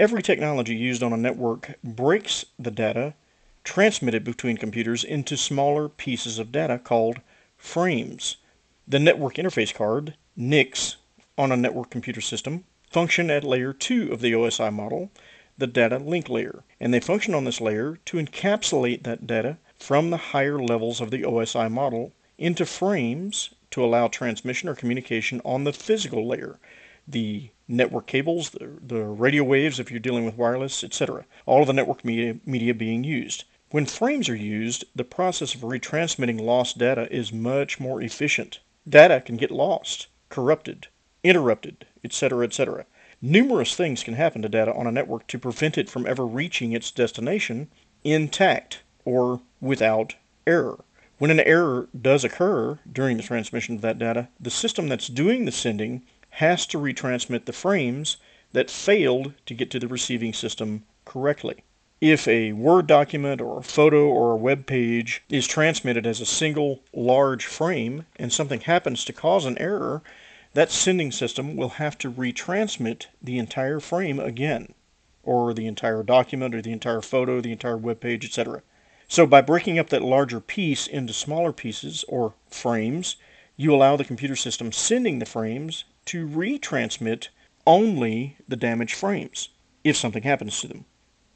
Every technology used on a network breaks the data transmitted between computers into smaller pieces of data called frames. The network interface card, NICs, on a network computer system function at layer 2 of the OSI model, the data link layer, and they function on this layer to encapsulate that data from the higher levels of the OSI model into frames to allow transmission or communication on the physical layer, the network cables, the, the radio waves if you're dealing with wireless, etc. All of the network media, media being used. When frames are used, the process of retransmitting lost data is much more efficient. Data can get lost, corrupted, interrupted, etc., etc. Numerous things can happen to data on a network to prevent it from ever reaching its destination intact or without error. When an error does occur during the transmission of that data, the system that's doing the sending has to retransmit the frames that failed to get to the receiving system correctly. If a Word document or a photo or a web page is transmitted as a single large frame and something happens to cause an error, that sending system will have to retransmit the entire frame again, or the entire document, or the entire photo, the entire web page, etc. So by breaking up that larger piece into smaller pieces, or frames, you allow the computer system sending the frames to retransmit only the damaged frames if something happens to them.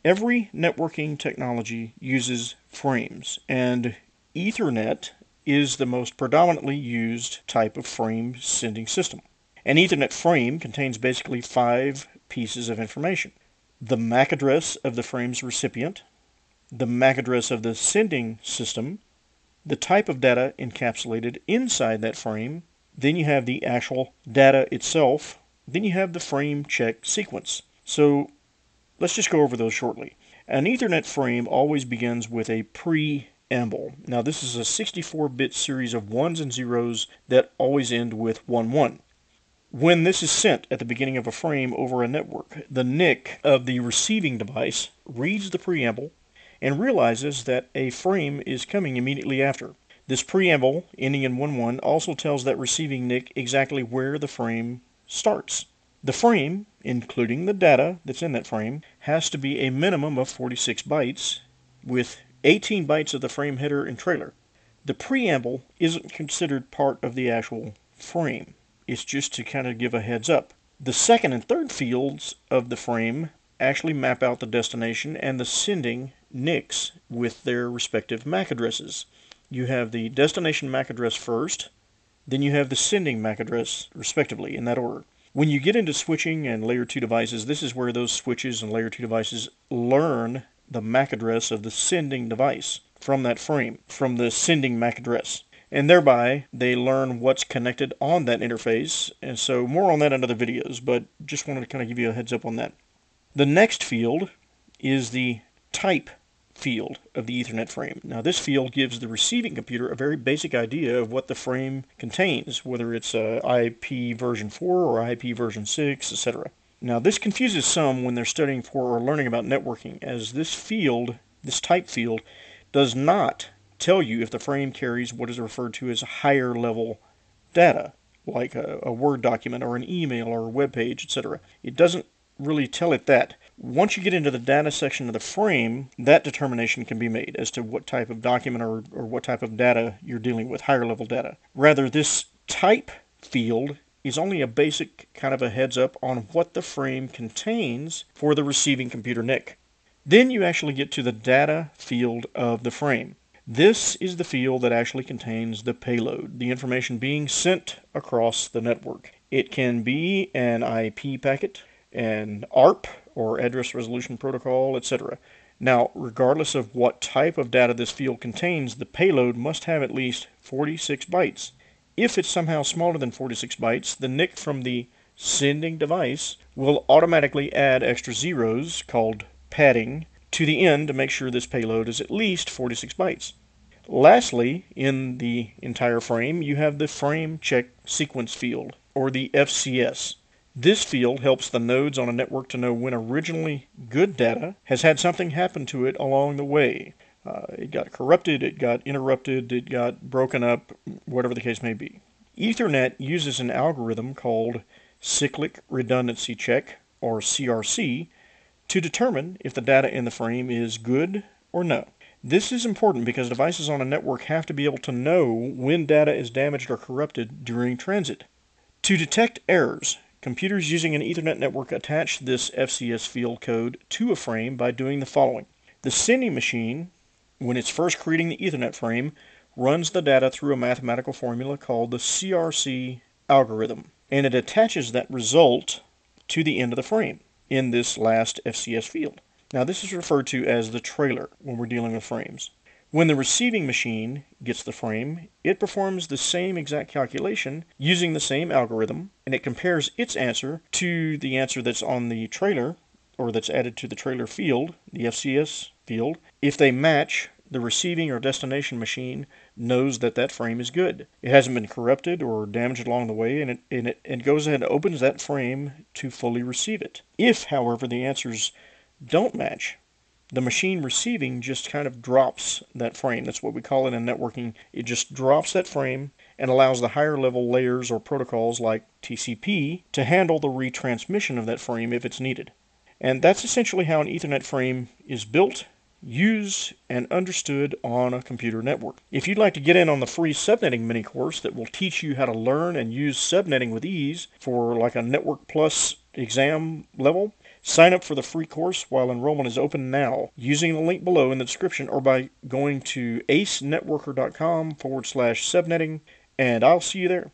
Every networking technology uses frames, and Ethernet is the most predominantly used type of frame sending system. An Ethernet frame contains basically five pieces of information the MAC address of the frame's recipient, the MAC address of the sending system, the type of data encapsulated inside that frame, then you have the actual data itself, then you have the frame check sequence. So let's just go over those shortly. An Ethernet frame always begins with a preamble. Now this is a 64-bit series of ones and zeros that always end with 1 1. When this is sent at the beginning of a frame over a network, the NIC of the receiving device reads the preamble and realizes that a frame is coming immediately after. This preamble, ending in 1 1, also tells that receiving NIC exactly where the frame starts. The frame, including the data that's in that frame, has to be a minimum of 46 bytes, with 18 bytes of the frame header and trailer. The preamble isn't considered part of the actual frame. It's just to kind of give a heads up. The second and third fields of the frame actually map out the destination and the sending NICs with their respective MAC addresses. You have the destination MAC address first, then you have the sending MAC address respectively in that order. When you get into switching and layer 2 devices, this is where those switches and layer 2 devices learn the MAC address of the sending device from that frame, from the sending MAC address. And thereby, they learn what's connected on that interface. And so, more on that in other videos, but just wanted to kind of give you a heads up on that. The next field is the type field of the Ethernet frame. Now, this field gives the receiving computer a very basic idea of what the frame contains, whether it's uh, IP version 4 or IP version 6, etc. Now, this confuses some when they're studying for or learning about networking, as this field, this type field, does not tell you if the frame carries what is referred to as higher level data, like a, a Word document or an email or a web page, etc. It doesn't really tell it that. Once you get into the data section of the frame, that determination can be made as to what type of document or, or what type of data you're dealing with, higher level data. Rather, this type field is only a basic kind of a heads up on what the frame contains for the receiving computer NIC. Then you actually get to the data field of the frame. This is the field that actually contains the payload, the information being sent across the network. It can be an IP packet, an ARP or address resolution protocol, etc. Now, regardless of what type of data this field contains, the payload must have at least 46 bytes. If it's somehow smaller than 46 bytes, the NIC from the sending device will automatically add extra zeros called padding to the end to make sure this payload is at least 46 bytes. Lastly, in the entire frame, you have the frame check sequence field, or the FCS. This field helps the nodes on a network to know when originally good data has had something happen to it along the way. Uh, it got corrupted, it got interrupted, it got broken up, whatever the case may be. Ethernet uses an algorithm called cyclic redundancy check, or CRC, to determine if the data in the frame is good or no. This is important because devices on a network have to be able to know when data is damaged or corrupted during transit. To detect errors, computers using an Ethernet network attach this FCS field code to a frame by doing the following. The sending machine, when it's first creating the Ethernet frame, runs the data through a mathematical formula called the CRC algorithm, and it attaches that result to the end of the frame in this last FCS field. Now this is referred to as the trailer when we're dealing with frames. When the receiving machine gets the frame, it performs the same exact calculation using the same algorithm, and it compares its answer to the answer that's on the trailer, or that's added to the trailer field, the FCS field. If they match, the receiving or destination machine knows that that frame is good. It hasn't been corrupted or damaged along the way, and it, and it, it goes ahead and opens that frame to fully receive it. If, however, the answers don't match, the machine receiving just kind of drops that frame. That's what we call it in networking. It just drops that frame and allows the higher level layers or protocols like TCP to handle the retransmission of that frame if it's needed. And that's essentially how an Ethernet frame is built, used, and understood on a computer network. If you'd like to get in on the free subnetting mini course that will teach you how to learn and use subnetting with ease for like a Network Plus exam level, Sign up for the free course while enrollment is open now using the link below in the description or by going to acenetworker.com forward slash subnetting, and I'll see you there.